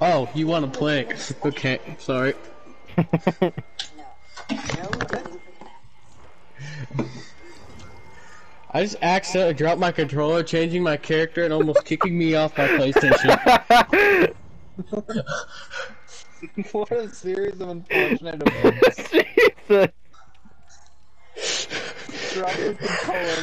Oh, you want to play? Okay, sorry. I just accidentally dropped my controller, changing my character, and almost kicking me off my PlayStation. what a series of unfortunate events. Jesus. Drop the controller